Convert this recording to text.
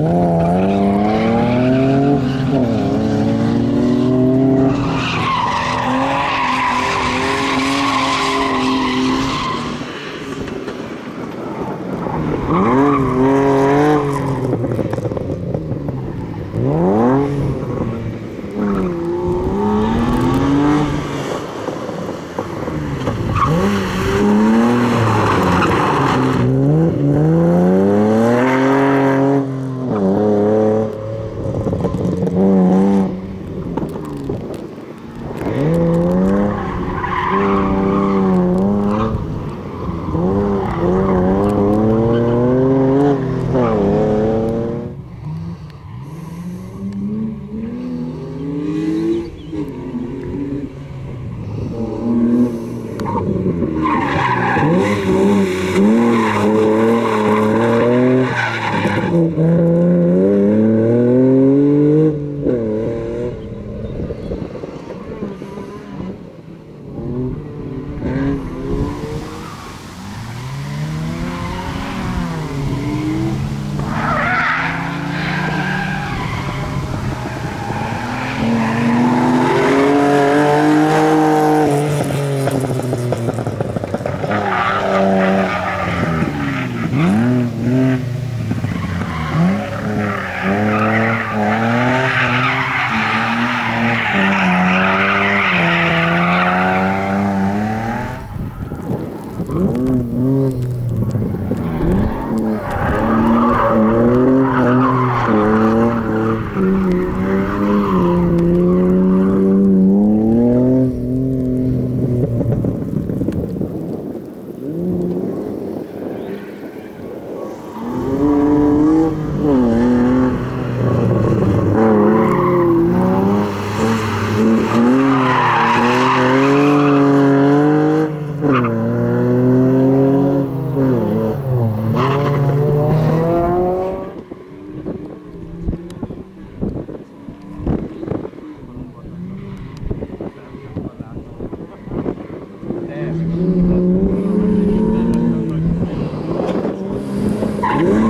Oh. Mm-hmm.